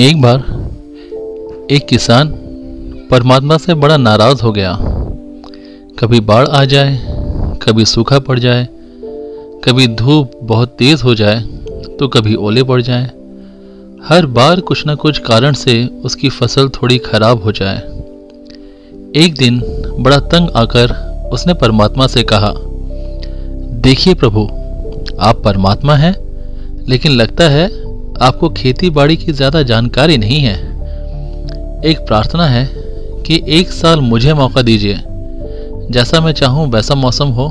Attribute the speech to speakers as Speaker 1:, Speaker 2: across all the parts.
Speaker 1: एक बार एक किसान परमात्मा से बड़ा नाराज़ हो गया। कभी बाढ़ आ जाए, कभी सूखा पड़ जाए, कभी धूप बहुत तेज हो जाए तो कभी ओले पड़ जाए। हर बार कुछ न कुछ कारण से उसकी फ़सल थोड़ी खराब हो जाए। एक दिन बड़ा तंग आकर उसने परमात्मा से कहा, देखिए प्रभु, आप परमात्मा हैं, लेकिन लगता है आपको खेती बाड़ी की ज़्यादा जानकारी नहीं है। एक प्रार्थना है कि एक साल मुझे मौका दीजिए। जैसा मैं चाहूँ वैसा मौसम हो।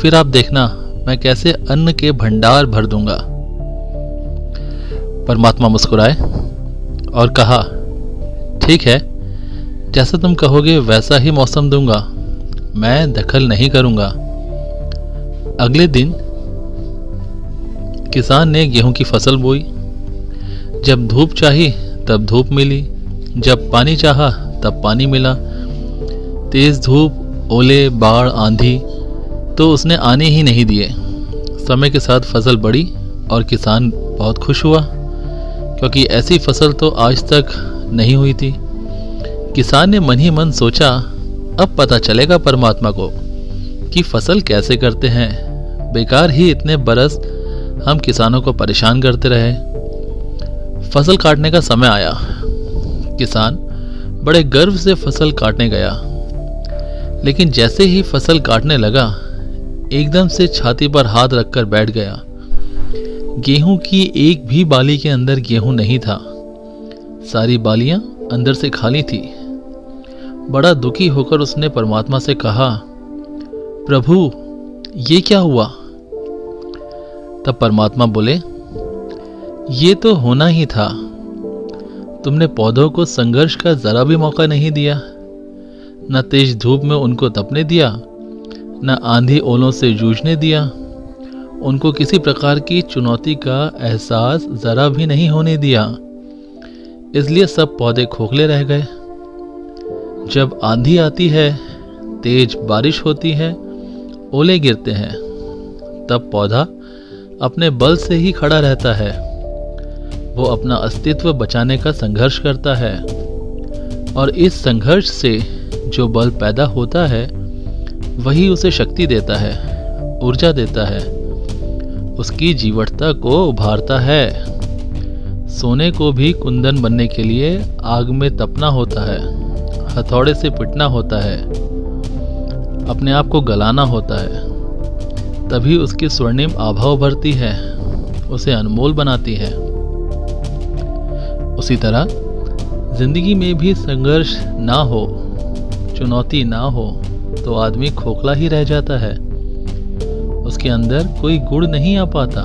Speaker 1: फिर आप देखना मैं कैसे अन्न के भंडार भर दूँगा। परमात्मा मुस्कुराए और कहा, ठीक है, जैसा तुम कहोगे वैसा ही मौसम दूँगा। मैं दखल नहीं करूँगा। अगले दिन किसान ने गेहूँ की फ़सल बोई। जब धूप चाही, तब धूप मिली। जब पानी चाहा, तब पानी मिला। तेज धूप, ओले, बाढ़, आंधी तो उसने आने ही नहीं दिए। समय के साथ फ़सल बढ़ी और किसान बहुत खुश हुआ, क्योंकि ऐसी फ़सल तो आज तक नहीं हुई थी। किसान ने मन ही मन सोचा, अब पता चलेगा परमात्मा को कि फ़सल कैसे करते हैं। बेकार ही इतने बरस हम किसानों को परेशान करते रहे। फ़सल काटने का समय आया। किसान बड़े गर्व से फ़सल काटने गया। लेकिन जैसे ही फ़सल काटने लगा, एकदम से छाती पर हाथ रखकर बैठ गया। गेहूँ की एक भी बाली के अंदर गेहूँ नहीं था। सारी बालियाँ अंदर से खाली थी। बड़ा दुखी होकर उसने परमात्मा से कहा, प्रभु, ये क्या हुआ? तब परमात्मा बोले, ये तो होना ही था। तुमने पौधों को संघर्ष का जरा भी मौका नहीं दिया। न तेज धूप में उनको तपने दिया, न आंधी ओलों से जूझने दिया। उनको किसी प्रकार की चुनौती का एहसास जरा भी नहीं होने दिया। इसलिए सब पौधे खोखले रह गए। जब आंधी आती है, तेज बारिश होती है, ओले गिरते हैं। तब पौधा अपने बल से ही खड़ा रहता है। वो अपना अस्तित्व बचाने का संघर्ष करता है। और इस संघर्ष से जो बल पैदा होता है, वही उसे शक्ति देता है, ऊर्जा देता है। उसकी जीवटता को उभारता है। सोने को भी कुंदन बनने के लिए आग में तपना होता है, हथौड़े से पिटना होता है। अपने आप को गलाना होता है। तभी उसकी स्वर्णिम आभा उभरती है, उसे अनमोल बनाती है। उसी तरह, ज़िंदगी में भी संघर्ष ना हो, चुनौती ना हो तो आदमी खोखला ही रह जाता है। उसके अंदर कोई गुड़ नहीं आ पाता।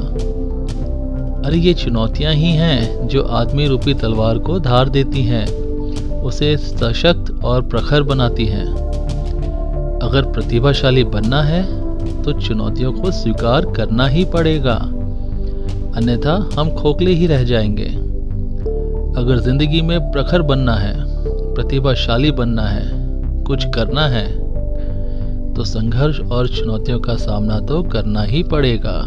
Speaker 1: अरे, ये चुनौतियाँ ही हैं जो आदमी रूपी तलवार को धार देती हैं, उसे सशक्त और प्रखर बनाती हैं। अगर प्रतिभाशाली बनना है तो चुनौतियों को स्वीकार करना ही पड़ेगा। अन्यथा हम खोखले ही रह जाएँगे। अगर ज़िंदगी में प्रखर बनना है, प्रतिभाशाली बनना है, कुछ करना है तो संघर्ष और चुनौतियों का सामना तो करना ही पड़ेगा।